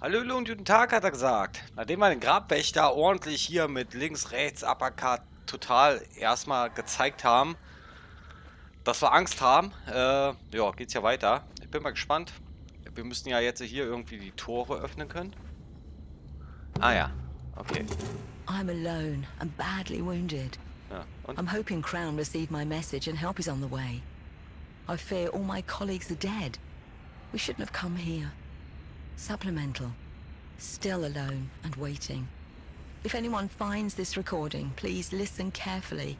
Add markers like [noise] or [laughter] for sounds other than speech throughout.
Hallo und guten Tag, hat er gesagt. Nachdem wir den Grabwächter ordentlich hier mit links, rechts, Uppercut total erstmal gezeigt haben, dass wir Angst haben, äh, ja, geht's ja weiter. Ich bin mal gespannt. Wir müssen ja jetzt hier irgendwie die Tore öffnen können. Ah ja, okay. I'm alone and badly wounded. Ja, und? I'm hoping Crown received my message and help is on the way. I fear all my colleagues are dead. We shouldn't have come here. Supplemental. Still alone and waiting. If anyone finds this recording, please listen carefully.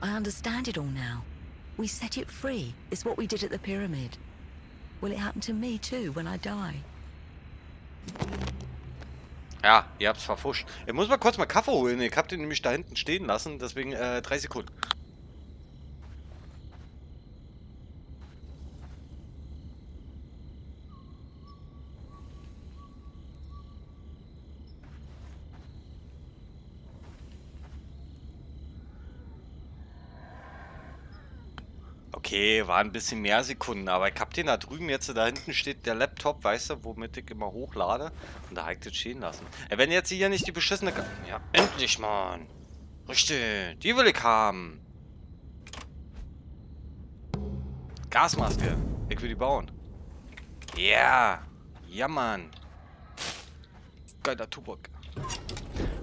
I understand it all now. We set it free. It's what we did at the pyramid. Will it happen to me too when I die? Ja, ihr habt's verfuscht. Ich muss mal kurz mal Kaffee holen. Ich hab den nämlich da hinten stehen lassen. Deswegen äh, drei Sekunden. Okay, war ein bisschen mehr Sekunden, aber ich hab den da drüben jetzt, da hinten steht der Laptop, weißt du, womit ich immer hochlade. Und da habe ich das stehen lassen. Ja, wenn jetzt hier nicht die beschissene... Ka ja, endlich, Mann. Richtig, die will ich haben. Gasmaske. Ich will die bauen. Ja. Yeah. Ja, Mann. Geiler Tubok.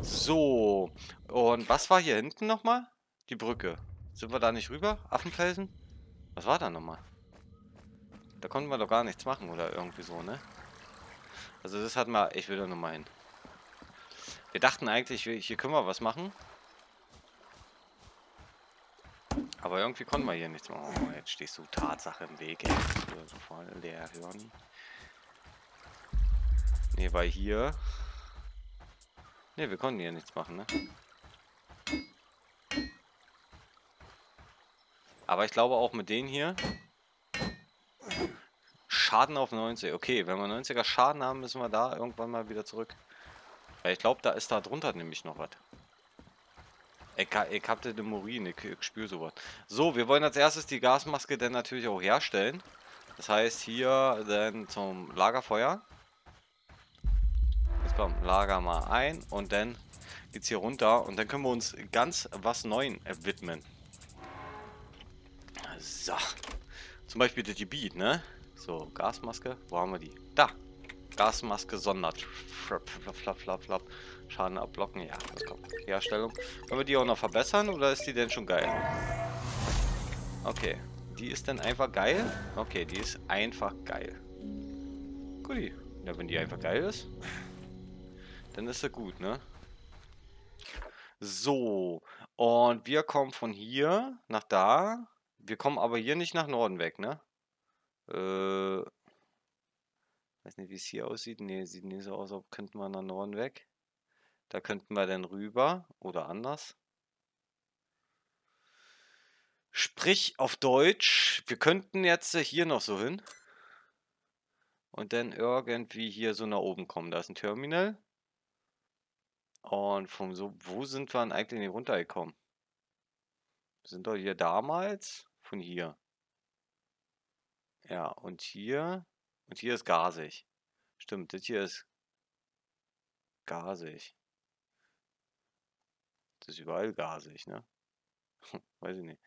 So. Und was war hier hinten nochmal? Die Brücke. Sind wir da nicht rüber? Affenfelsen? Was war da nochmal? Da konnten wir doch gar nichts machen oder irgendwie so, ne? Also das hatten wir... Ich will da nochmal hin. Wir dachten eigentlich, hier können wir was machen. Aber irgendwie konnten wir hier nichts machen. Oh, jetzt stehst du Tatsache im Weg. Ey. Voll der Hören. Ne, weil hier... Ne, wir konnten hier nichts machen, ne? Aber ich glaube auch mit denen hier. Schaden auf 90. Okay, wenn wir 90er Schaden haben, müssen wir da irgendwann mal wieder zurück. Weil ich glaube, da ist da drunter nämlich noch was. Ich, ich hab den Morin, ich, ich spüre sowas. So, wir wollen als erstes die Gasmaske dann natürlich auch herstellen. Das heißt, hier dann zum Lagerfeuer. Jetzt kommt, lager mal ein und dann geht's hier runter und dann können wir uns ganz was Neuem widmen. So. Zum Beispiel das Gebiet, ne? So, Gasmaske. Wo haben wir die? Da. Gasmaske sondert. Flap, flap, flap, flap. Schaden abblocken. Ja, das kommt. Herstellung. Können wir die auch noch verbessern oder ist die denn schon geil? Okay. Die ist dann einfach geil? Okay, die ist einfach geil. Guti. Ja, wenn die einfach geil ist, dann ist sie gut, ne? So. Und wir kommen von hier nach da. Wir kommen aber hier nicht nach Norden weg, ne? Äh. Weiß nicht, wie es hier aussieht. Ne, sieht nicht so aus, als könnten wir nach Norden weg. Da könnten wir dann rüber oder anders. Sprich auf Deutsch, wir könnten jetzt hier noch so hin. Und dann irgendwie hier so nach oben kommen. Da ist ein Terminal. Und vom so, wo sind wir denn eigentlich runtergekommen? Sind doch hier damals? Von hier. Ja, und hier, und hier ist gasig. Stimmt, das hier ist gasig. Das ist überall gasig, ne? [laughs] Weiß ich nicht.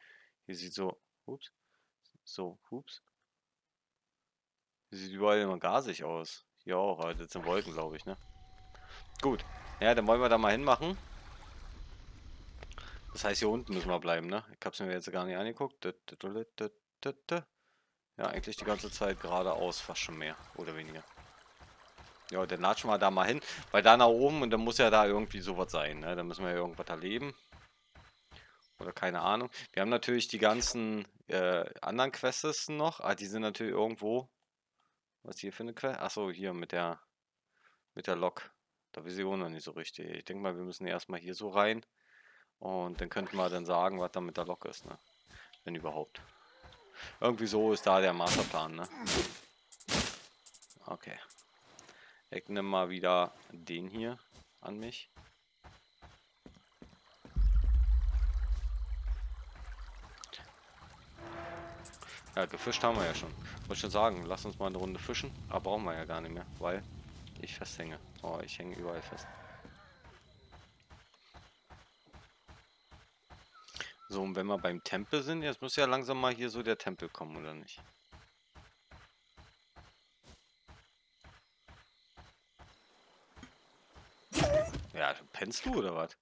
Hier sieht so, ups, so, ups. Hier sieht überall immer gasig aus. Hier auch, aber das sind Wolken, glaube ich, ne? Gut. Ja, dann wollen wir da mal hinmachen. Das heißt, hier unten müssen wir bleiben, ne? Ich hab's mir jetzt gar nicht angeguckt. Ja, eigentlich die ganze Zeit geradeaus, fast schon mehr. Oder weniger. Ja, dann latschen wir da mal hin. Weil da nach oben und dann muss ja da irgendwie sowas sein, ne? Da müssen wir ja irgendwas erleben. Oder keine Ahnung. Wir haben natürlich die ganzen äh, anderen Quests noch. Ah, die sind natürlich irgendwo. Was hier für eine Quest? Achso, hier mit der mit der Lok. Da weiß ich auch noch nicht so richtig. Ich denke mal, wir müssen erstmal hier so rein. Und dann könnten wir dann sagen, was da mit der Lok ist, ne? Wenn überhaupt. Irgendwie so ist da der Masterplan, ne? Okay. Ich nehme mal wieder den hier an mich. Ja, gefischt haben wir ja schon. Wollte schon sagen, lass uns mal eine Runde fischen. Aber brauchen wir ja gar nicht mehr, weil Ich festhänge. Oh, ich hänge überall fest. So, und wenn wir beim Tempel sind, jetzt muss ja langsam mal hier so der Tempel kommen, oder nicht? Ja, pennst du oder was?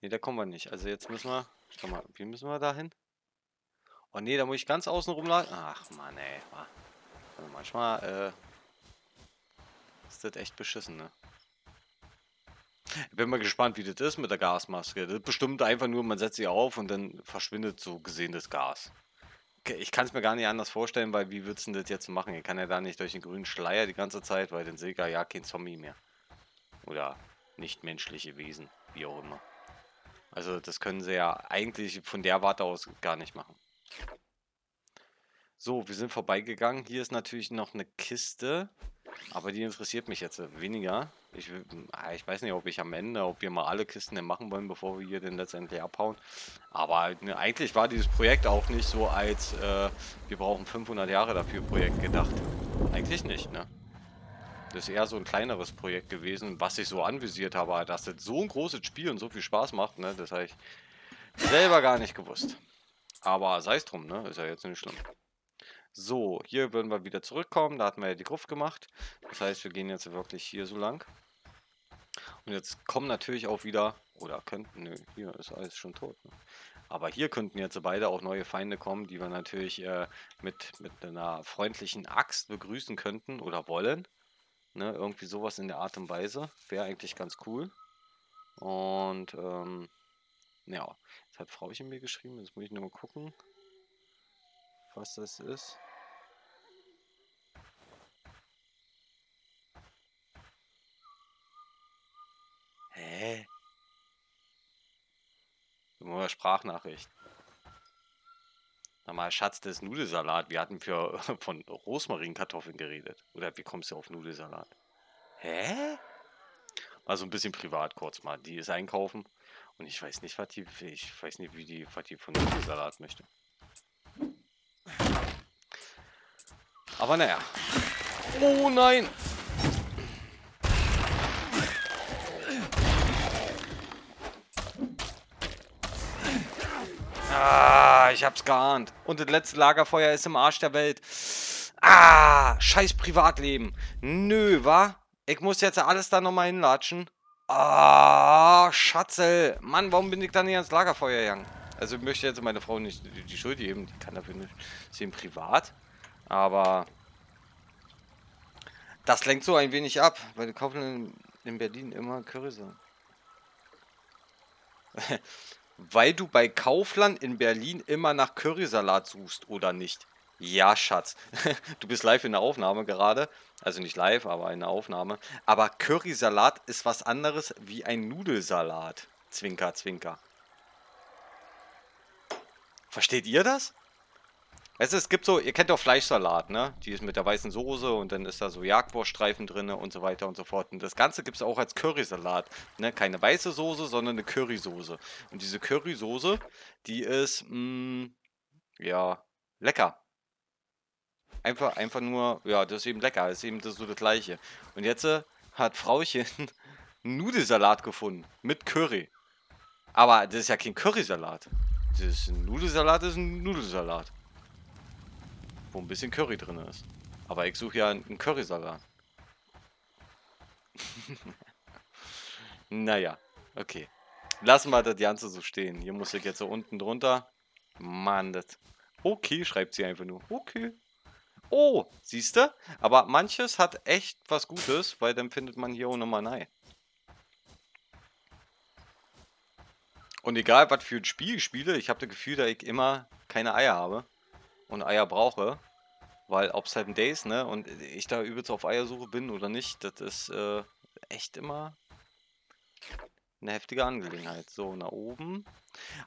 Ne, da kommen wir nicht. Also jetzt müssen wir... Schau mal, wie müssen wir da hin? Oh ne, da muss ich ganz außen rumladen. Ach Mann, ey. Also manchmal, äh... Ist das echt beschissen, ne? Bin mal gespannt, wie das ist mit der Gasmaske. Das ist bestimmt einfach nur, man setzt sie auf und dann verschwindet so gesehen das Gas. Ich kann es mir gar nicht anders vorstellen, weil wie würdest du das jetzt machen? Ich kann ja da nicht durch den grünen Schleier die ganze Zeit, weil dann sehe ich ja kein Zombie mehr. Oder nichtmenschliche Wesen, wie auch immer. Also das können sie ja eigentlich von der Warte aus gar nicht machen. So, wir sind vorbeigegangen. Hier ist natürlich noch eine Kiste. Aber die interessiert mich jetzt weniger. Ich, ah, ich weiß nicht, ob ich am Ende, ob wir mal alle Kisten denn machen wollen, bevor wir hier denn letztendlich abhauen. Aber ne, eigentlich war dieses Projekt auch nicht so als, äh, wir brauchen 500 Jahre dafür Projekt gedacht. Eigentlich nicht, ne? Das ist eher so ein kleineres Projekt gewesen, was ich so anvisiert habe. Dass das so ein großes Spiel und so viel Spaß macht, ne? Das habe ich selber gar nicht gewusst. Aber sei es drum, ne? Ist ja jetzt nicht schlimm. So, hier würden wir wieder zurückkommen. Da hatten wir ja die Gruft gemacht. Das heißt, wir gehen jetzt wirklich hier so lang. Und jetzt kommen natürlich auch wieder, oder könnten, nö, hier ist alles schon tot. Ne? Aber hier könnten jetzt beide auch neue Feinde kommen, die wir natürlich äh, mit, mit einer freundlichen Axt begrüßen könnten oder wollen. Ne, irgendwie sowas in der Art und Weise. Wäre eigentlich ganz cool. Und, ähm, ja, jetzt hat Frauchen mir geschrieben, jetzt muss ich nur mal gucken was das ist. Hä? Nur Sprachnachricht. Nochmal, Schatz, das Nudelsalat. Wir hatten für, [laughs] von Rosmarinkartoffeln geredet. Oder wie kommst du auf Nudelsalat? Hä? Also ein bisschen privat kurz mal. Die ist einkaufen. Und ich weiß nicht, was die, ich weiß nicht, wie die, was die von Nudelsalat möchte. Aber naja. Oh nein! Ah, ich hab's geahnt. Und das letzte Lagerfeuer ist im Arsch der Welt. Ah, scheiß Privatleben. Nö, wa? Ich muss jetzt alles da nochmal hinlatschen. Ah, Schatzel. Mann, warum bin ich da nicht ans Lagerfeuer gegangen? Also ich möchte jetzt meine Frau nicht die Schuld geben. Die kann dafür nicht sehen privat. Aber das lenkt so ein wenig ab, weil die Kaufland in Berlin immer Curry sind. [laughs] weil du bei Kaufland in Berlin immer nach Currysalat suchst, oder nicht? Ja, Schatz. [laughs] du bist live in der Aufnahme gerade. Also nicht live, aber in der Aufnahme. Aber Currysalat ist was anderes wie ein Nudelsalat. Zwinker, zwinker. Versteht ihr das? Weißt du, es gibt so, ihr kennt doch Fleischsalat, ne? Die ist mit der weißen Soße und dann ist da so Jagdwurststreifen drin und so weiter und so fort. Und das Ganze gibt es auch als Currysalat. Ne? Keine weiße Soße, sondern eine Currysoße. Und diese Currysoße, die ist, mh, mm, ja, lecker. Einfach, einfach nur, ja, das ist eben lecker. Das ist eben das so das Gleiche. Und jetzt äh, hat Frauchen [laughs] Nudelsalat gefunden. Mit Curry. Aber das ist ja kein Currysalat. Das ist ein Nudelsalat, das ist ein Nudelsalat wo ein bisschen Curry drin ist. Aber ich suche ja einen Currysalat. [laughs] naja, okay. Lassen wir das Ganze so stehen. Hier muss ich jetzt so unten drunter. Mann, das... Okay, schreibt sie einfach nur. Okay. Oh, siehst du? Aber manches hat echt was Gutes, weil dann findet man hier auch nochmal ein Ei. Und egal, was für ein Spiel ich spiele, ich habe das Gefühl, dass ich immer keine Eier habe und Eier brauche. Weil ob Seven Days, ne, und ich da übelst auf Eiersuche bin oder nicht, das ist äh, echt immer eine heftige Angelegenheit. So, nach oben.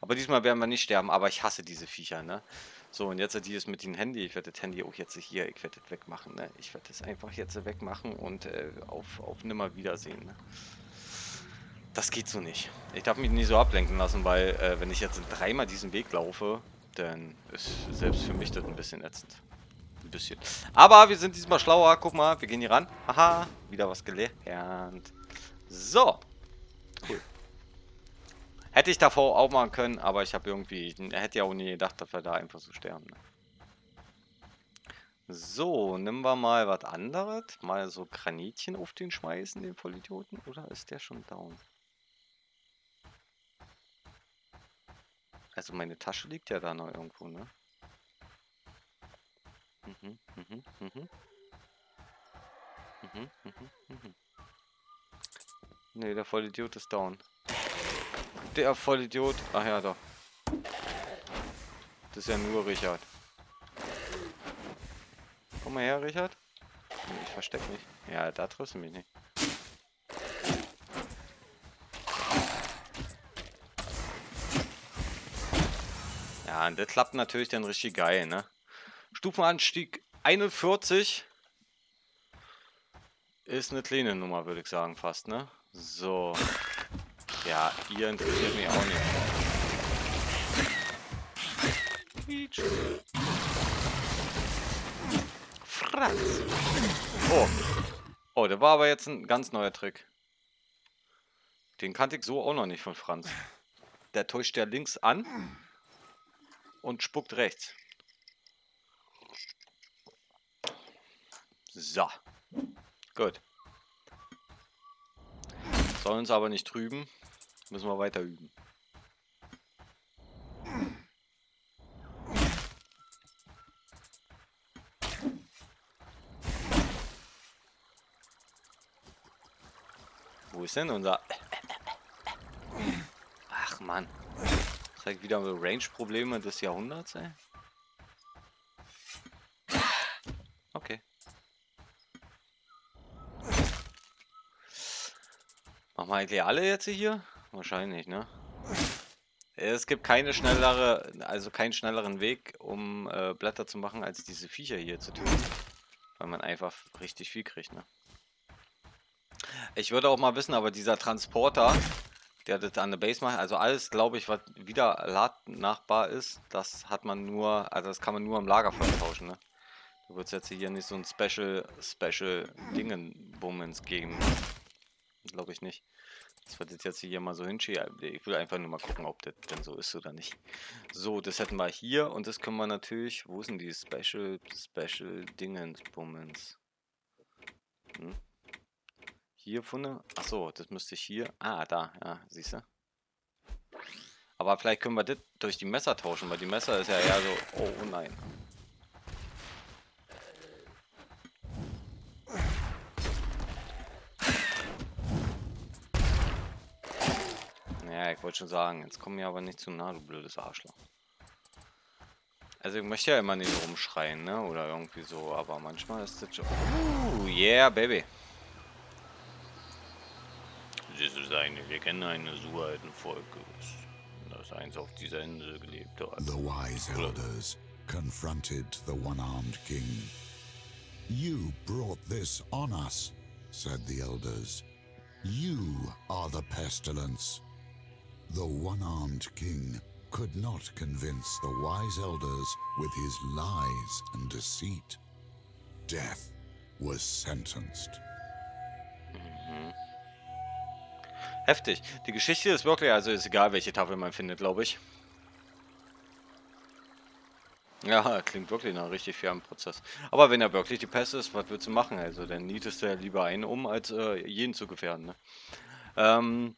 Aber diesmal werden wir nicht sterben, aber ich hasse diese Viecher, ne. So, und jetzt die ist mit dem Handy. Ich werde das Handy auch jetzt hier, ich werde das wegmachen, ne. Ich werde das einfach jetzt wegmachen und äh, auf, auf nimmer Wiedersehen, ne. Das geht so nicht. Ich darf mich nicht so ablenken lassen, weil äh, wenn ich jetzt dreimal diesen Weg laufe, dann ist selbst für mich das ein bisschen ätzend. Ein bisschen. Aber wir sind diesmal schlauer. Guck mal, wir gehen hier ran. Haha, wieder was gelernt. So. Cool. Hätte ich davor auch machen können, aber ich habe irgendwie... Hätte ja auch nie gedacht, dass wir da einfach so sterben. Ne? So, nehmen wir mal was anderes. Mal so Granitchen auf den schmeißen, den Vollidioten. Oder ist der schon down? Also meine Tasche liegt ja da noch irgendwo, ne? Mhm, mhm, mhm. Mhm, mhm, mhm. Ne, der Vollidiot ist down. Der Vollidiot. Ach ja, doch. Das ist ja nur Richard. Komm mal her, Richard. Ich versteck mich. Ja, da triffst du mich nicht. Und das klappt natürlich dann richtig geil, ne? Stufenanstieg 41 ist eine kleine Nummer, würde ich sagen, fast, ne? So. Ja, ihr interessiert mich auch nicht. Franz. Oh. Oh, der war aber jetzt ein ganz neuer Trick. Den kannte ich so auch noch nicht von Franz. Der täuscht ja links an und spuckt rechts. So. Gut. Soll uns aber nicht trüben. Müssen wir weiter üben. Wo ist denn unser... Ach Mann. Zeigt wieder Range-Probleme des Jahrhunderts, ey. Okay. Machen wir eigentlich alle jetzt hier? Wahrscheinlich, ne? Es gibt keine schnellere, also keinen schnelleren Weg, um äh, Blätter zu machen, als diese Viecher hier zu tun. Weil man einfach richtig viel kriegt, ne? Ich würde auch mal wissen, aber dieser Transporter, das an der Base macht. Also alles, glaube ich, was wieder nachbar ist, das hat man nur, also das kann man nur am Lagerfeuer tauschen, ne? Du würdest jetzt hier nicht so ein Special, Special Dingen-Bummens geben. Glaube ich nicht. Das wird jetzt hier mal so hinschieben. Ich will einfach nur mal gucken, ob das denn so ist oder nicht. So, das hätten wir hier und das können wir natürlich, wo sind die Special, Special Dingens-Bummens? Hm? Hier vorne? Achso, das müsste ich hier. Ah, da, ja, siehst du. Aber vielleicht können wir das durch die Messer tauschen, weil die Messer ist ja eher so. Oh, oh nein. Ja, ich wollte schon sagen, jetzt kommen wir aber nicht zu nah, du blödes Arschloch. Also ich möchte ja immer nicht rumschreien, ne? Oder irgendwie so, aber manchmal ist das schon... Uh, yeah, baby. Es ist eine Legende eines uralten Volkes, das einst auf dieser Insel gelebt hat. The wise elders confronted the one-armed king. You brought this on us, said the elders. You are the pestilence. The one-armed king could not convince the wise elders with his lies and deceit. Death was sentenced. Mm-hmm. Heftig. Die Geschichte ist wirklich, also ist egal, welche Tafel man findet, glaube ich. Ja, klingt wirklich nach richtig fairen Prozess. Aber wenn er wirklich die Pest ist, was würdest du machen? Also, dann nietest du ja lieber einen um, als äh, jeden zu gefährden, ne? Ähm...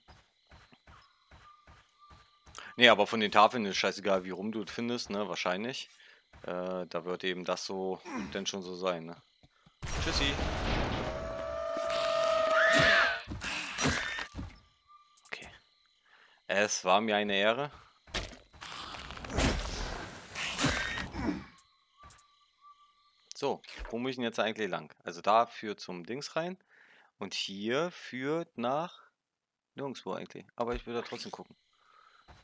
Nee, aber von den Tafeln ist scheißegal, wie rum du es findest, ne? Wahrscheinlich. Äh, da wird eben das so denn schon so sein, ne? Tschüssi. Es war mir eine Ehre. So, wo muss ich denn jetzt eigentlich lang? Also da führt zum Dings rein. Und hier führt nach nirgendwo eigentlich. Aber ich will da trotzdem gucken.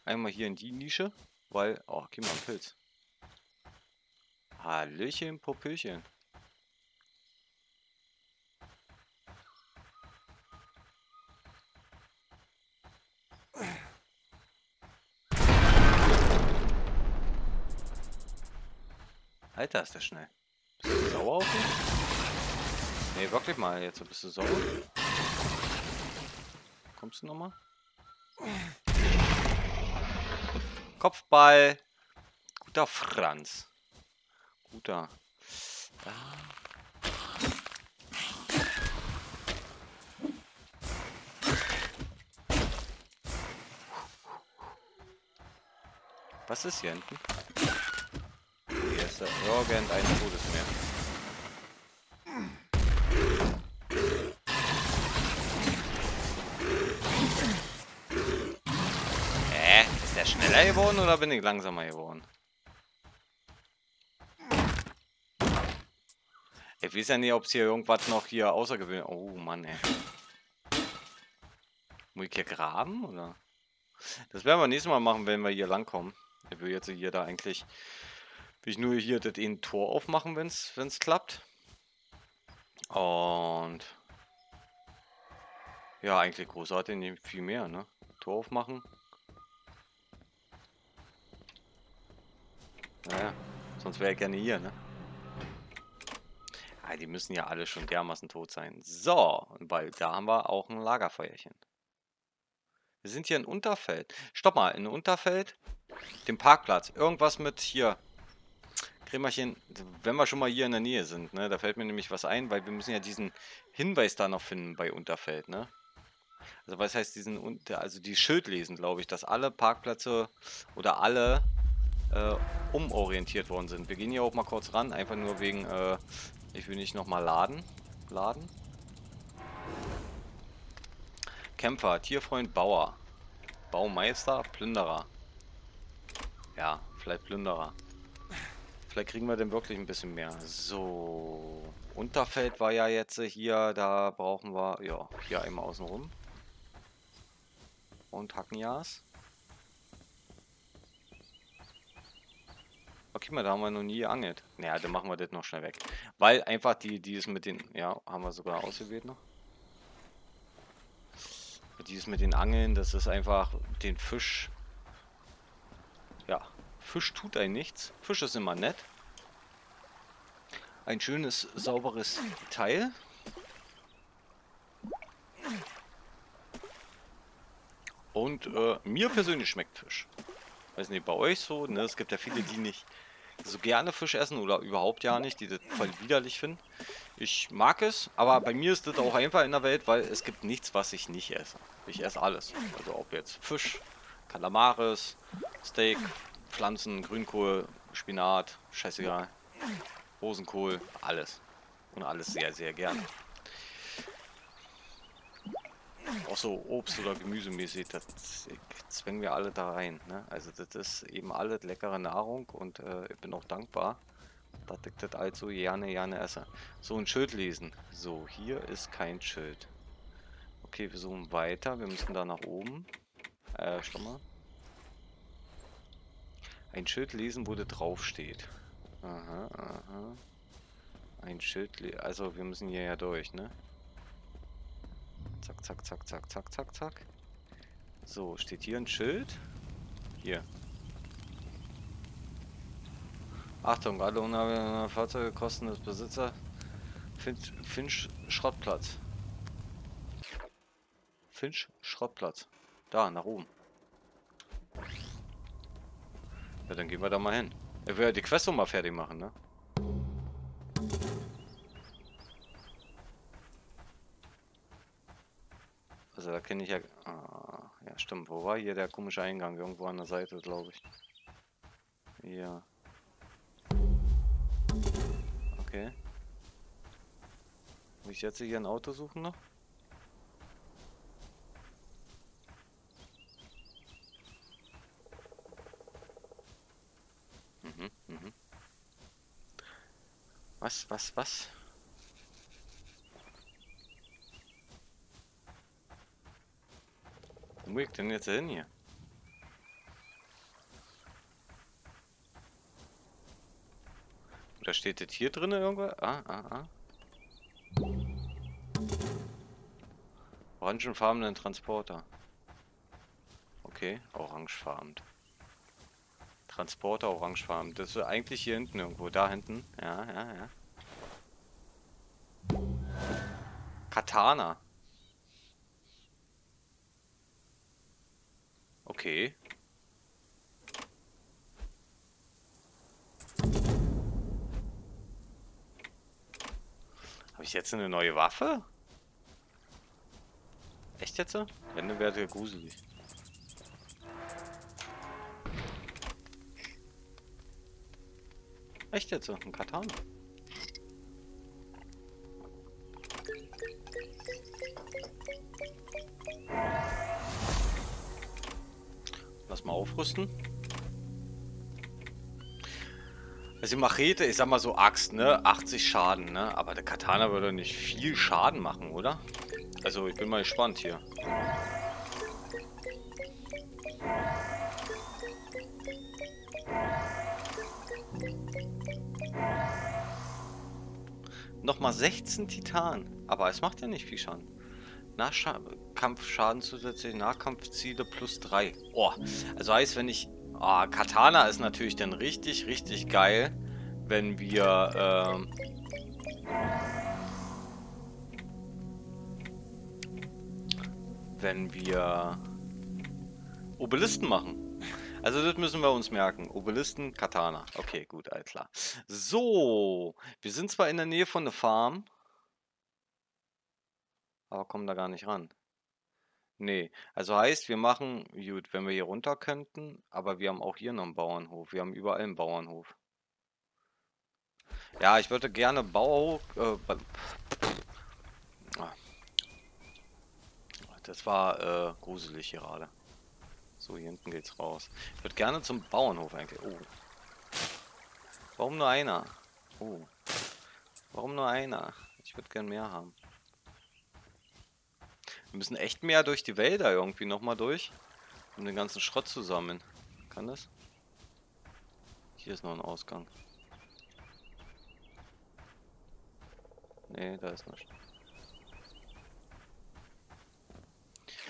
Einmal hier in die Nische, weil... Oh, geh mal einen Pilz. Hallöchen, Popöchen. Alter, ist der schnell. sauer auf mich? Nee, wirklich mal, jetzt bist du sauer. Kommst du nochmal? Kopfball. Guter Franz. Guter. Ah. Was ist hier hinten? Hier ist irgendein Todesmeer. Äh, ist der schneller geworden oder bin ich langsamer geworden? Ich weiß ja nicht, ob es hier irgendwas noch hier außergewöhnlich... Oh Mann, ey. Muss ich hier graben, oder? Das werden wir nächstes Mal machen, wenn wir hier langkommen. Ich will jetzt hier da eigentlich... Will ich nur hier das ein Tor aufmachen, wenn es klappt. Und... Ja, eigentlich großartig, viel mehr, ne? Tor aufmachen. Naja, sonst wäre ich gerne hier, ne? Ah, die müssen ja alle schon dermaßen tot sein. So, weil da haben wir auch ein Lagerfeuerchen. Wir sind hier in Unterfeld. Stopp mal, in Unterfeld, dem Parkplatz. Irgendwas mit hier. Krämerchen, wenn wir schon mal hier in der Nähe sind, ne, da fällt mir nämlich was ein, weil wir müssen ja diesen Hinweis da noch finden bei Unterfeld, ne? Also was heißt diesen, also die Schild lesen, glaube ich, dass alle Parkplätze oder alle äh, umorientiert worden sind. Wir gehen hier auch mal kurz ran, einfach nur wegen, äh, ich will nicht nochmal laden. Laden. Kämpfer, Tierfreund, Bauer. Baumeister, Plünderer. Ja, vielleicht Plünderer. Vielleicht kriegen wir denn wirklich ein bisschen mehr. So. Unterfeld war ja jetzt hier, da brauchen wir, ja, hier einmal außen rum. Und Hackenjas. Okay, mal, da haben wir noch nie geangelt. Naja, dann machen wir das noch schnell weg. Weil einfach die, die ist mit den, ja, haben wir sogar ausgewählt noch. Dieses mit den Angeln, das ist einfach den Fisch. Fisch tut ein nichts. Fisch ist immer nett. Ein schönes, sauberes Teil. Und äh, mir persönlich schmeckt Fisch. Weiß nicht, bei euch so, ne? Es gibt ja viele, die nicht so gerne Fisch essen oder überhaupt ja nicht, die das voll widerlich finden. Ich mag es, aber bei mir ist das auch einfach in der Welt, weil es gibt nichts, was ich nicht esse. Ich esse alles. Also ob jetzt Fisch, Kalamaris, Steak, Pflanzen, Grünkohl, Spinat, scheißegal. Rosenkohl, alles. Und alles sehr, sehr gerne. Auch so Obst- oder Gemüsemäßig, das zwängen wir alle da rein. Ne? Also das ist eben alles leckere Nahrung und äh, ich bin auch dankbar, dass ich das also gerne, gerne esse. So, ein Schild lesen. So, hier ist kein Schild. Okay, wir suchen weiter. Wir müssen da nach oben. Äh, stopp mal. Ein Schild lesen, wo das draufsteht. Aha, aha. Ein Schild. Also, wir müssen hier ja durch, ne? Zack, zack, zack, zack, zack, zack, zack. So, steht hier ein Schild? Hier. Achtung, alle unabhängigen Fahrzeuge kosten des Besitzer Finch, Finch Schrottplatz. Finch Schrottplatz. Da, nach oben. Ja, dann gehen wir da mal hin. Er will ja die Quest mal fertig machen, ne? Also da kenne ich ja... Ah, ja, stimmt. Wo war hier der komische Eingang? Irgendwo an der Seite, glaube ich. Ja. Okay. Muss ich jetzt hier ein Auto suchen noch? Mhm, mhm. Was? Wo muss denn jetzt hin hier? Oder steht das hier drin irgendwo? Ah, ah, ah. Orangenfarbenen Transporter. Okay, orangefarben. Transporter orangefarben. Das ist eigentlich hier hinten irgendwo. Da hinten. Ja, ja, ja. Katana. Okay. Habe ich jetzt eine neue Waffe? Echt jetzt? Wenn, wäre der gruselig. Echt jetzt? Ein Katana? Lass mal aufrüsten. Also die Machete, ich sag mal so Axt, ne? 80 Schaden, ne? Aber der Katana würde nicht viel Schaden machen, oder? Also ich bin mal gespannt hier. Nochmal 16 Titan. Aber es macht ja nicht viel Schaden. Nahkampfschaden zusätzlich Nahkampfziele plus 3. Oh, also heißt, wenn ich... Oh, Katana ist natürlich dann richtig, richtig geil, wenn wir... Ähm, wenn wir Obelisten machen. Also das müssen wir uns merken. Obelisten, Katana. Okay, gut, alles klar. So, wir sind zwar in der Nähe von der Farm, aber kommen da gar nicht ran. Nee, also heißt, wir machen, gut, wenn wir hier runter könnten, aber wir haben auch hier noch einen Bauernhof. Wir haben überall einen Bauernhof. Ja, ich würde gerne Bauhof... Äh, ah. das war äh, gruselig gerade. So, hier hinten geht's raus. Ich würde gerne zum Bauernhof eigentlich. Oh. Warum nur einer? Oh. Warum nur einer? Ich würde gern mehr haben. Wir müssen echt mehr durch die Wälder irgendwie nochmal durch, um den ganzen Schrott zu sammeln. Kann das? Hier ist noch ein Ausgang. Nee, da ist nichts.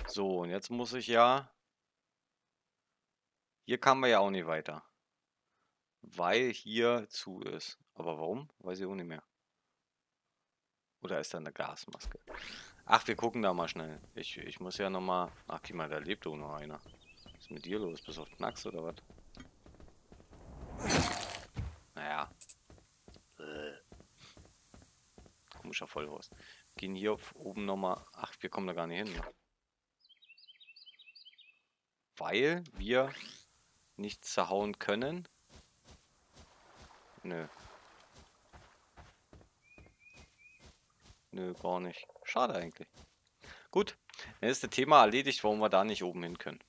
So, und jetzt muss ich ja... Hier kamen wir ja auch nicht weiter. Weil hier zu ist. Aber warum? Weiß ich auch nicht mehr. Oder ist da eine Gasmaske? Ach, wir gucken da mal schnell. Ich, ich muss ja nochmal... Ach, guck mal, da lebt doch noch einer. Was ist mit dir los? Bist du auf Knacks oder was? Naja. Äh. Komischer Vollhorst. Gehen hier oben nochmal... Ach, wir kommen da gar nicht hin. Ne? Weil wir nicht zerhauen können. Nö. Nö, gar nicht. Schade eigentlich. Gut, dann ist das Thema erledigt, warum wir da nicht oben hin können.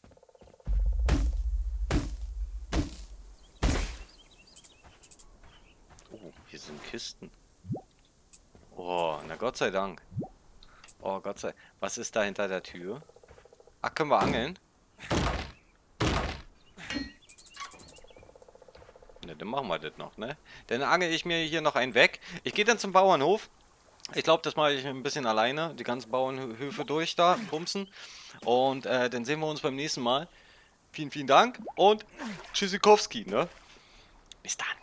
Oh, hier sind Kisten. Oh, na Gott sei Dank. Oh, Gott sei Was ist da hinter der Tür? Ach, können wir angeln? Ne, dann machen wir das noch, ne? Dann angel ich mir hier noch einen weg. Ich gehe dann zum Bauernhof. Ich glaube, das mache ich ein bisschen alleine, die ganzen Bauernhöfe durch da, bumsen. Und äh, dann sehen wir uns beim nächsten Mal. Vielen, vielen Dank und Tschüssikowski, ne? Bis dann.